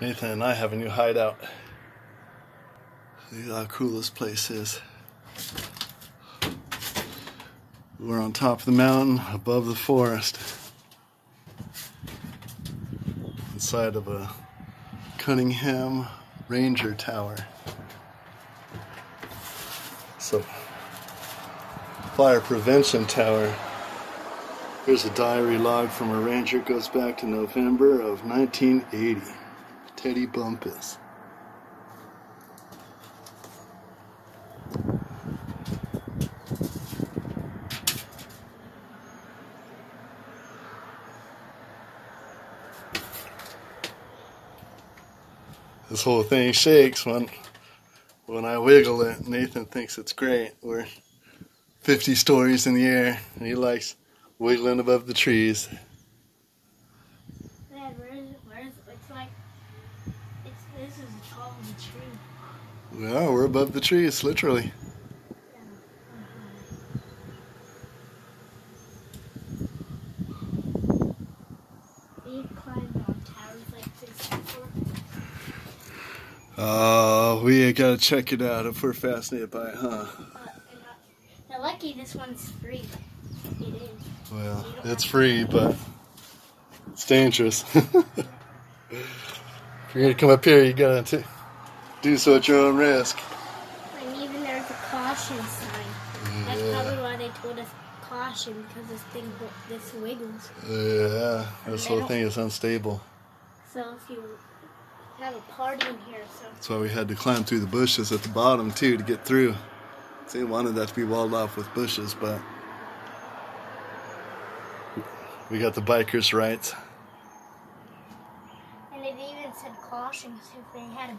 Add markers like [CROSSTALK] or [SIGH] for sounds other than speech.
Nathan and I have a new hideout. See how cool this place is. We're on top of the mountain, above the forest. Inside of a Cunningham Ranger Tower. So, fire prevention tower. Here's a diary log from a ranger. Goes back to November of 1980. Teddy Bumpus. This whole thing shakes when when I wiggle it. Nathan thinks it's great. We're 50 stories in the air, and he likes wiggling above the trees. Dad, where is, where is, it's like, it's, this is the top of the tree. Yeah, we're above the trees, literally. You've climbed on towers like this? Oh, we gotta check it out if we're fascinated by it, huh? Uh, uh, now lucky this one's free. It is. Well, it's free, but it's dangerous. [LAUGHS] if you're gonna come up here, you gotta t- do so at your own risk. And even there's a caution sign. That's probably why they told us caution because this thing, this wiggles. Yeah, this whole thing is unstable. So if you have a party in here, so That's why we had to climb through the bushes at the bottom too to get through. They wanted that to be walled off with bushes, but we got the bikers' rights. And it even said caution if they had a